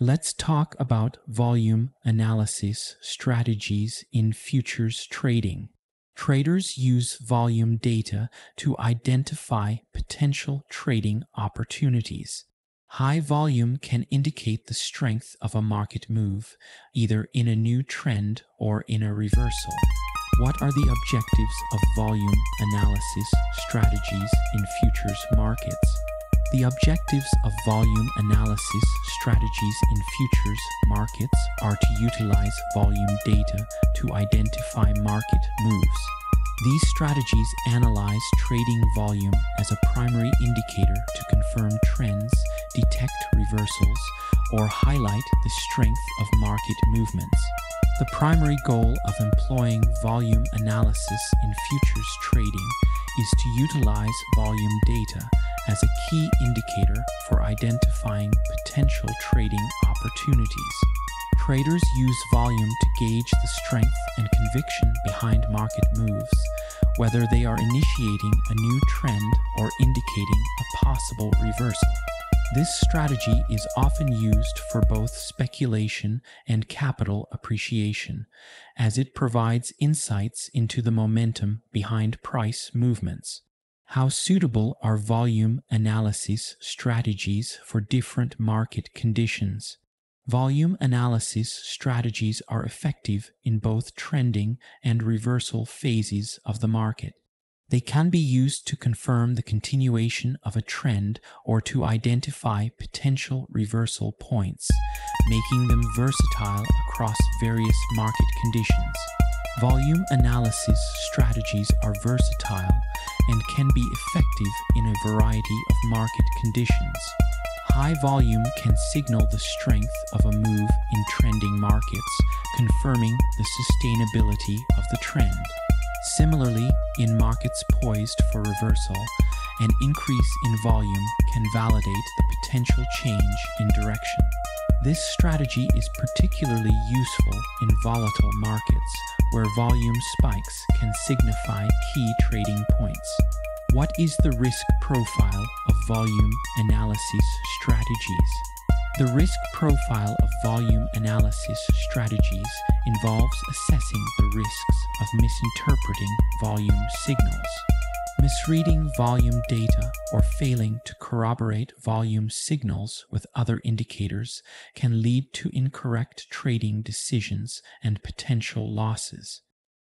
Let's talk about volume analysis strategies in futures trading. Traders use volume data to identify potential trading opportunities. High volume can indicate the strength of a market move, either in a new trend or in a reversal. What are the objectives of volume analysis strategies in futures markets? The objectives of volume analysis strategies in futures markets are to utilize volume data to identify market moves. These strategies analyze trading volume as a primary indicator to confirm trends, detect reversals, or highlight the strength of market movements. The primary goal of employing volume analysis in futures trading is to utilize volume data as a key indicator for identifying potential trading opportunities. Traders use volume to gauge the strength and conviction behind market moves, whether they are initiating a new trend or indicating a possible reversal. This strategy is often used for both speculation and capital appreciation, as it provides insights into the momentum behind price movements. How suitable are volume analysis strategies for different market conditions? Volume analysis strategies are effective in both trending and reversal phases of the market. They can be used to confirm the continuation of a trend or to identify potential reversal points, making them versatile across various market conditions. Volume analysis strategies are versatile and can be effective in a variety of market conditions. High volume can signal the strength of a move in trending markets, confirming the sustainability of the trend. Similarly, in markets poised for reversal, an increase in volume can validate the potential change in direction. This strategy is particularly useful in volatile markets where volume spikes can signify key trading points. What is the risk profile of volume analysis strategies? The risk profile of volume analysis strategies involves assessing the risks of misinterpreting volume signals. Misreading volume data or failing to corroborate volume signals with other indicators can lead to incorrect trading decisions and potential losses.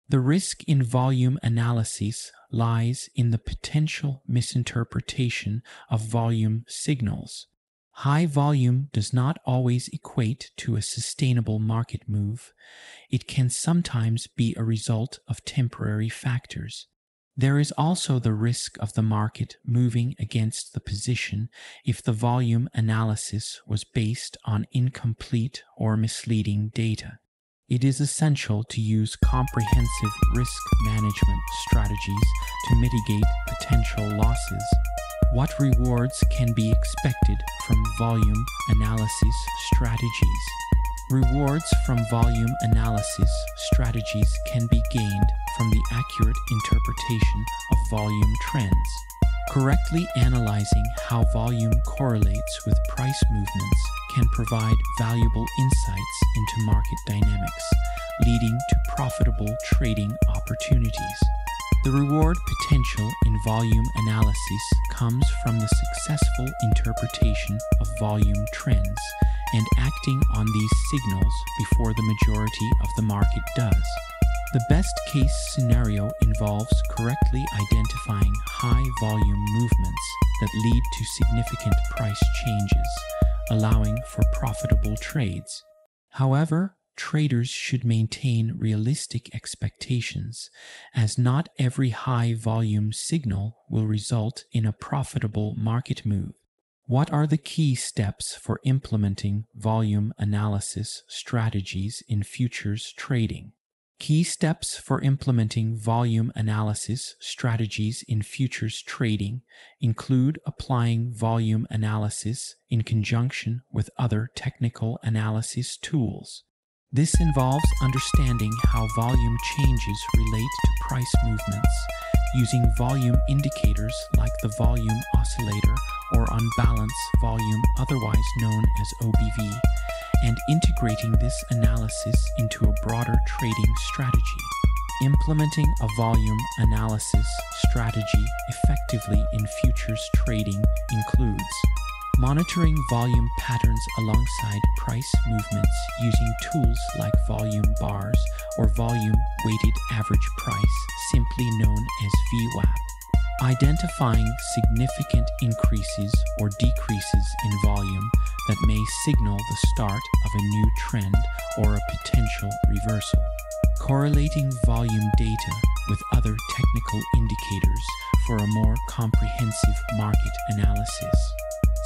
The risk in volume analysis lies in the potential misinterpretation of volume signals. High volume does not always equate to a sustainable market move. It can sometimes be a result of temporary factors. There is also the risk of the market moving against the position if the volume analysis was based on incomplete or misleading data. It is essential to use comprehensive risk management strategies to mitigate potential losses. What rewards can be expected from volume analysis strategies? Rewards from volume analysis strategies can be gained from the accurate interpretation of volume trends. Correctly analyzing how volume correlates with price movements can provide valuable insights into market dynamics, leading to profitable trading opportunities. The reward potential in volume analysis comes from the successful interpretation of volume trends and acting on these signals before the majority of the market does. The best case scenario involves correctly identifying high volume movements that lead to significant price changes, allowing for profitable trades. However, traders should maintain realistic expectations, as not every high volume signal will result in a profitable market move. What are the key steps for implementing volume analysis strategies in futures trading? Key steps for implementing volume analysis strategies in futures trading include applying volume analysis in conjunction with other technical analysis tools. This involves understanding how volume changes relate to price movements using volume indicators like the volume oscillator or on-balance volume, otherwise known as OBV, and integrating this analysis into a broader trading strategy. Implementing a volume analysis strategy effectively in futures trading includes monitoring volume patterns alongside price movements using tools like volume bars or volume weighted average price, simply known as VWAP. Identifying significant increases or decreases in volume that may signal the start of a new trend or a potential reversal. Correlating volume data with other technical indicators for a more comprehensive market analysis.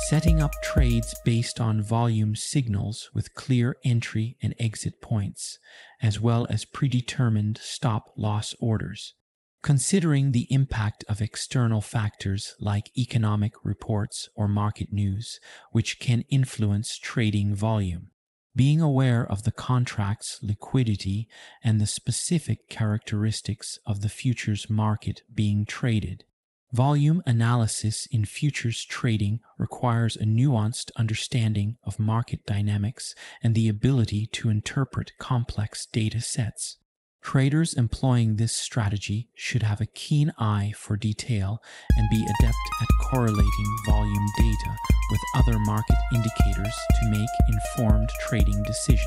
Setting up trades based on volume signals with clear entry and exit points, as well as predetermined stop loss orders. Considering the impact of external factors like economic reports or market news, which can influence trading volume. Being aware of the contract's liquidity and the specific characteristics of the futures market being traded. Volume analysis in futures trading requires a nuanced understanding of market dynamics and the ability to interpret complex data sets. Traders employing this strategy should have a keen eye for detail and be adept at correlating volume data with other market indicators to make informed trading decisions.